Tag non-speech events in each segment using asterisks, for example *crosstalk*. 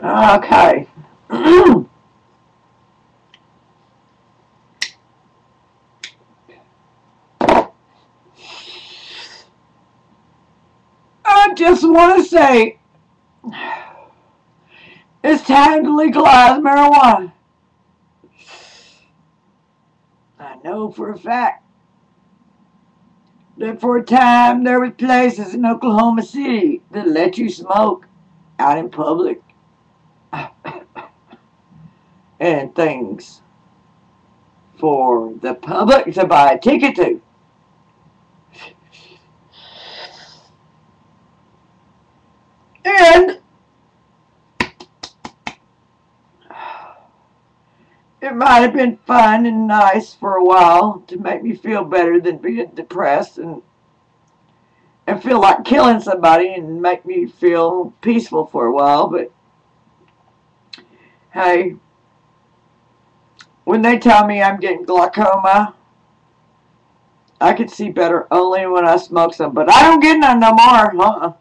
Okay. *clears throat* I just want to say it's time to legalize marijuana. I know for a fact that for a time there was places in Oklahoma City that let you smoke out in public *coughs* and things for the public to buy a ticket to. And it might have been fun and nice for a while to make me feel better than being depressed and and feel like killing somebody and make me feel peaceful for a while, but hey, when they tell me I'm getting glaucoma, I can see better only when I smoke some, but I don't get none no more, *sighs* huh?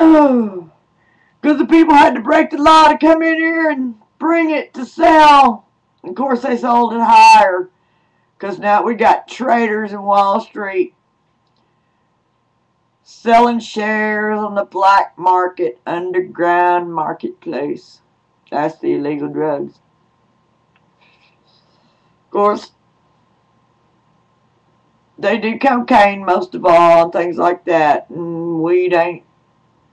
Oh, because the people had to break the law to come in here and bring it to sell. Of course, they sold it higher because now we got traders in Wall Street selling shares on the black market, underground marketplace. That's the illegal drugs. Of course, they do cocaine most of all and things like that. And weed ain't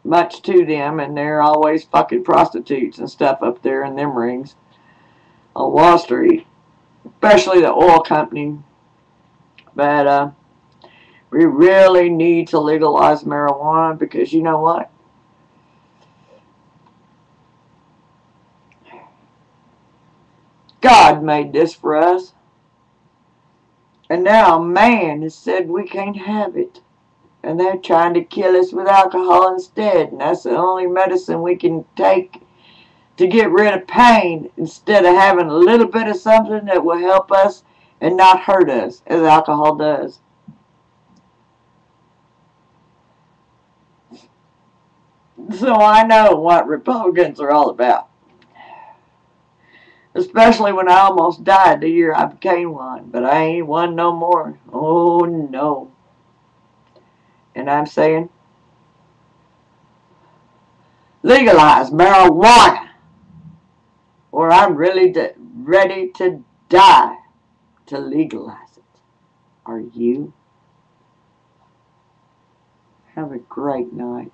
much to them, and they're always fucking prostitutes and stuff up there in them rings on Wall Street, especially the oil company. But uh, we really need to legalize marijuana because you know what? God made this for us. And now man has said we can't have it and they're trying to kill us with alcohol instead. And that's the only medicine we can take to get rid of pain instead of having a little bit of something that will help us and not hurt us as alcohol does. So I know what Republicans are all about. Especially when I almost died the year I became one. But I ain't one no more. Oh no. And I'm saying, legalize marijuana, or I'm really ready to die to legalize it. Are you? Have a great night.